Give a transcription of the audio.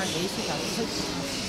한 4시, 5시, 5시.